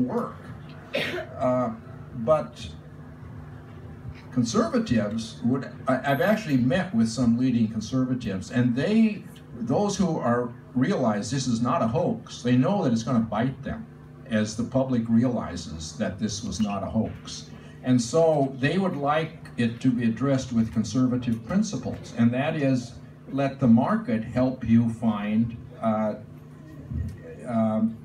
work. Uh, but conservatives would, I've actually met with some leading conservatives, and they, those who are realize this is not a hoax, they know that it's going to bite them as the public realizes that this was not a hoax. And so they would like it to be addressed with conservative principles, and that is let the market help you find uh, um,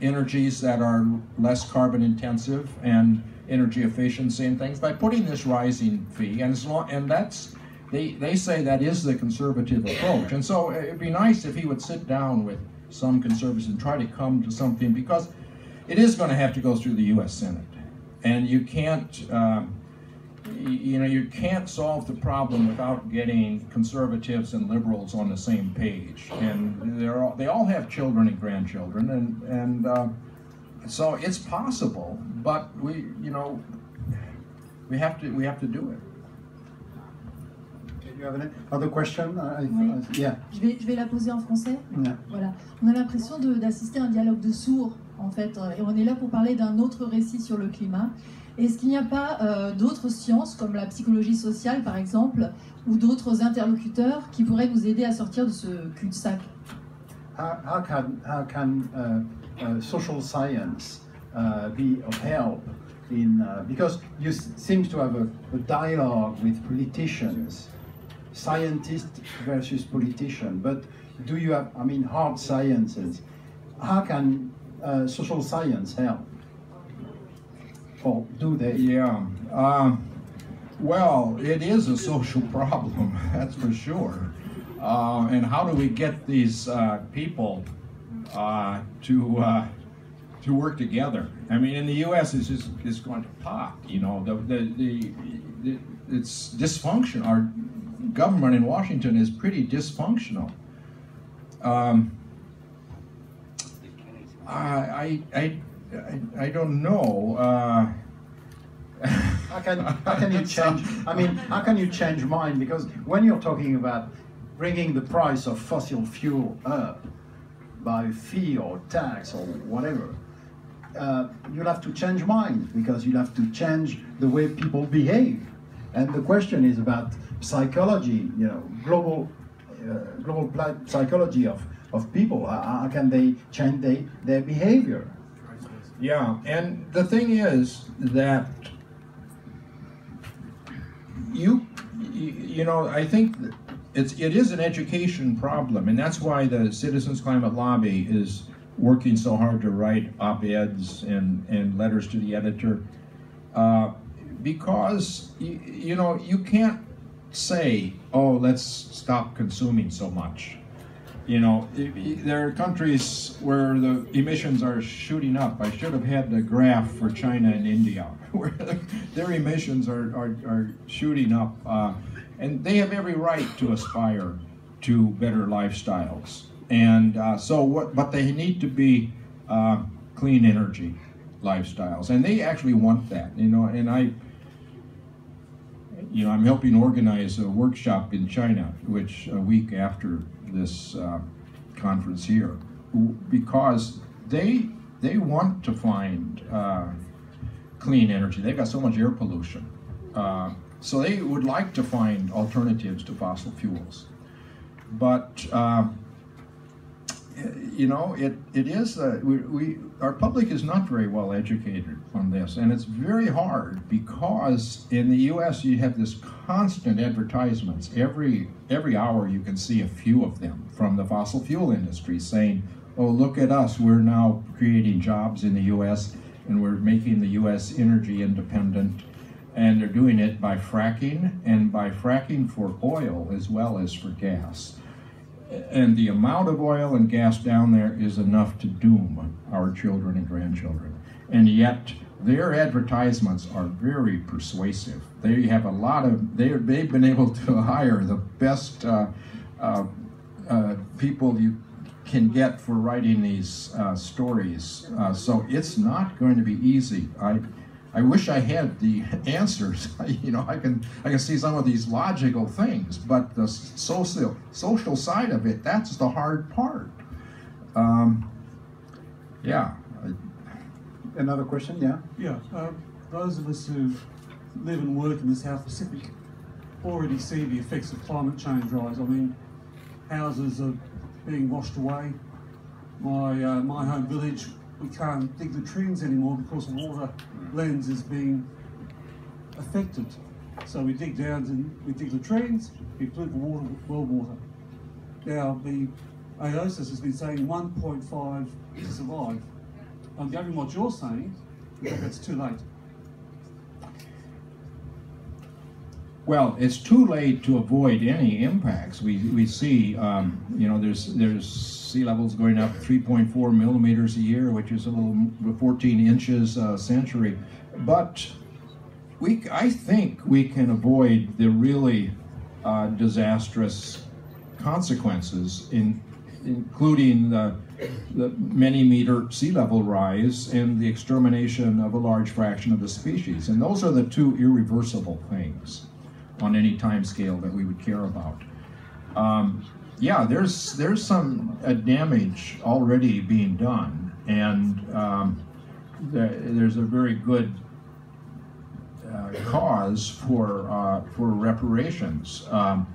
energies that are less carbon intensive and energy efficiency and things by putting this rising fee. And, long, and that's they, they say that is the conservative approach. And so it'd be nice if he would sit down with some conservatives and try to come to something because it is going to have to go through the U.S. Senate. And you can't, um, you know, you can't solve the problem without getting conservatives and liberals on the same page. And they're all, they all have children and grandchildren, and and uh, so it's possible. But we, you know, we have to we have to do it. Do you have another question? Oui. yeah. je, vais, je vais la poser en français. Yeah. Voilà. On a l'impression d'assister à un dialogue de sourds, en fait, et on est là pour parler d'un autre récit sur le climat. Est-ce qu'il n'y a pas euh, d'autres sciences, comme la psychologie sociale par exemple, ou d'autres interlocuteurs qui pourraient nous aider à sortir de ce cul-de-sac? How, can, how can uh, uh, social science uh, be of help in, uh, because you seem to have a, a dialogue with politicians, scientists versus politician, but do you have, I mean, hard sciences, how can social science help? Or do they? Yeah. Uh, well, it is a social problem, that's for sure. Uh, and how do we get these uh, people uh, to uh, to work together? I mean, in the U.S., it's just it's going to pop. You know, the the, the, the it's dysfunction. Our government in Washington is pretty dysfunctional. Um, I, I, I, I don't know. Uh, how can how can you change? I mean, how can you change mind? Because when you're talking about bringing the price of fossil fuel up by fee or tax or whatever, uh, you'll have to change mind because you'll have to change the way people behave. And the question is about psychology, you know, global uh, global psychology of of people. How, can they change they, their behavior? Yeah, and the thing is that you, you know, I think it's it is an education problem, and that's why the Citizens Climate Lobby is working so hard to write op-eds and and letters to the editor, uh, because you, you know you can't say, oh, let's stop consuming so much you know, there are countries where the emissions are shooting up. I should have had the graph for China and India, where their emissions are, are, are shooting up. Uh, and they have every right to aspire to better lifestyles. And uh, so, what, but they need to be uh, clean energy lifestyles. And they actually want that, you know, and I, you know, I'm helping organize a workshop in China, which a week after this uh, conference here because they they want to find uh, clean energy. They've got so much air pollution, uh, so they would like to find alternatives to fossil fuels. But um, you know, it, it is, uh, we, we, our public is not very well educated on this, and it's very hard because in the U.S. you have this constant advertisements. Every, every hour you can see a few of them from the fossil fuel industry saying, oh, look at us, we're now creating jobs in the U.S. and we're making the U.S. energy independent. And they're doing it by fracking and by fracking for oil as well as for gas and the amount of oil and gas down there is enough to doom our children and grandchildren. And yet, their advertisements are very persuasive. They have a lot of, they, they've been able to hire the best uh, uh, uh, people you can get for writing these uh, stories. Uh, so it's not going to be easy. I, I wish I had the answers. you know, I can I can see some of these logical things, but the social social side of it, that's the hard part. Um, yeah. another question, yeah? Yeah, uh, those of us who live and work in the South Pacific already see the effects of climate change rise. I mean, houses are being washed away. My, uh, my home village, we can't dig the trins anymore because the water lens is being affected. So we dig down and we dig the trins, we pollute the water, well water. Now the AOSIS has been saying 1.5 to survive. I'm going what you're saying, think it's too late. Well, it's too late to avoid any impacts. We, we see, um, you know, there's there's sea levels going up 3.4 millimeters a year, which is a little 14 inches a century. But we, I think we can avoid the really uh, disastrous consequences, in, including the, the many meter sea level rise and the extermination of a large fraction of the species. And those are the two irreversible things on any time scale that we would care about. Um, yeah, there's there's some uh, damage already being done, and um, there, there's a very good uh, cause for uh, for reparations. Um,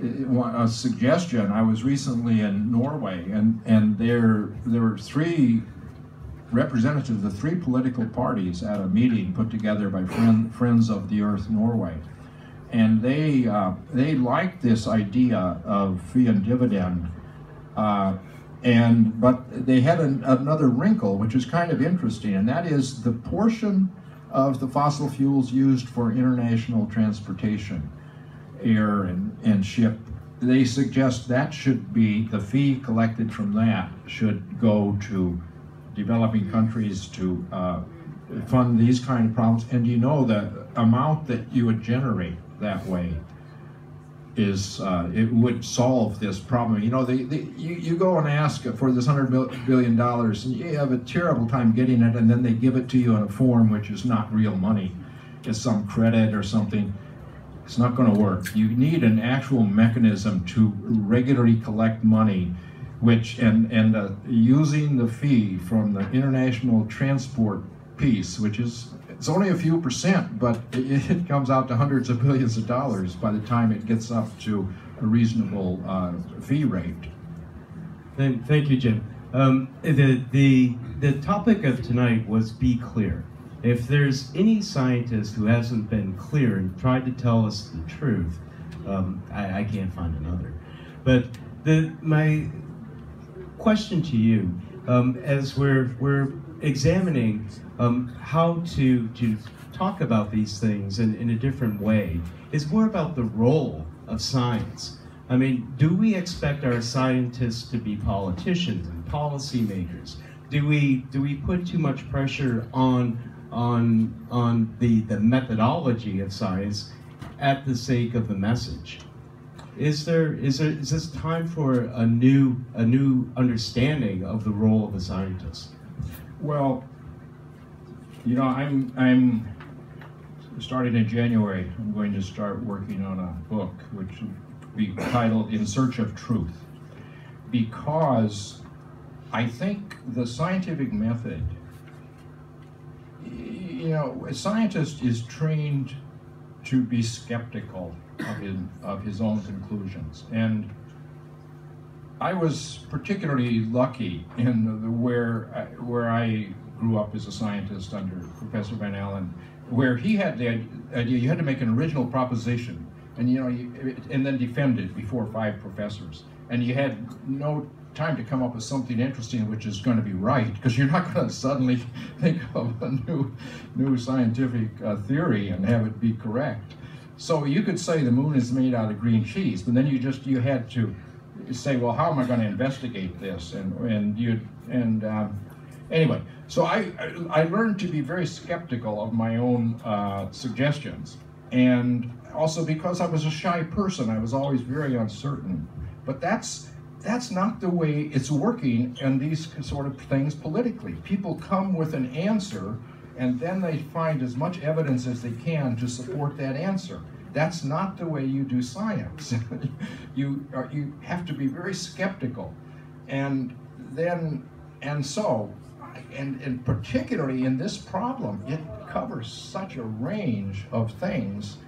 a suggestion. I was recently in Norway, and and there there were three representatives of three political parties at a meeting put together by friend, Friends of the Earth Norway and they uh, they liked this idea of fee and dividend, uh, and but they had an, another wrinkle which is kind of interesting, and that is the portion of the fossil fuels used for international transportation, air and, and ship. They suggest that should be the fee collected from that should go to developing countries to uh, fund these kind of problems. And you know the amount that you would generate that way is uh, it would solve this problem. You know, the, the, you, you go and ask for this hundred billion dollars, and you have a terrible time getting it, and then they give it to you in a form which is not real money. It's some credit or something. It's not going to work. You need an actual mechanism to regularly collect money, which and and uh, using the fee from the international transport piece, which is it's only a few percent, but it, it, comes out to hundreds of billions of dollars by the time it gets up to a reasonable uh, fee rate. Thank, thank you, Jim. Um, the, the, the topic of tonight was be clear. If there's any scientist who hasn't been clear and tried to tell us the truth, um, I, I can't find another. But the, my question to you, um, as we're, we're examining um, how to, to talk about these things in, in a different way is more about the role of science. I mean, do we expect our scientists to be politicians and policymakers? Do we do we put too much pressure on on on the, the methodology of science at the sake of the message? Is there is there is this time for a new a new understanding of the role of a scientist? Well, you know, I'm I'm starting in January. I'm going to start working on a book which will be titled "In Search of Truth," because I think the scientific method. You know, a scientist is trained to be skeptical of his, of his own conclusions, and I was particularly lucky in the, where I, where I grew up as a scientist under Professor Van Allen, where he had the idea you had to make an original proposition and you know you, and then defend it before five professors, and you had no time to come up with something interesting which is going to be right because you're not going to suddenly think of a new new scientific uh, theory and have it be correct. So you could say the moon is made out of green cheese, but then you just you had to say, well, how am I going to investigate this? And and you and um, anyway, so I I learned to be very skeptical of my own uh, suggestions, and also because I was a shy person, I was always very uncertain. But that's that's not the way it's working in these sort of things politically. People come with an answer, and then they find as much evidence as they can to support that answer. That's not the way you do science. you are, you have to be very skeptical, and then and so and, and particularly in this problem, it covers such a range of things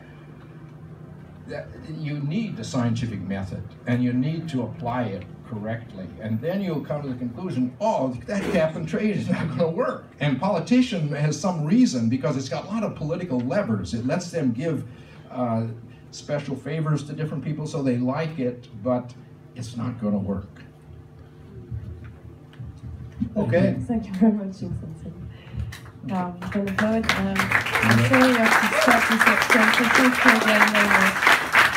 that you need the scientific method and you need to apply it correctly. And then you'll come to the conclusion, oh, that cap and trade is not going to work. And politician has some reason because it's got a lot of political levers. It lets them give uh, special favors to different people so they like it, but it's not going to work. Okay. Thank you very much, Vincent. Um, going to vote. Um, I'm sorry I have to stop this exchange. So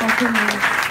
thank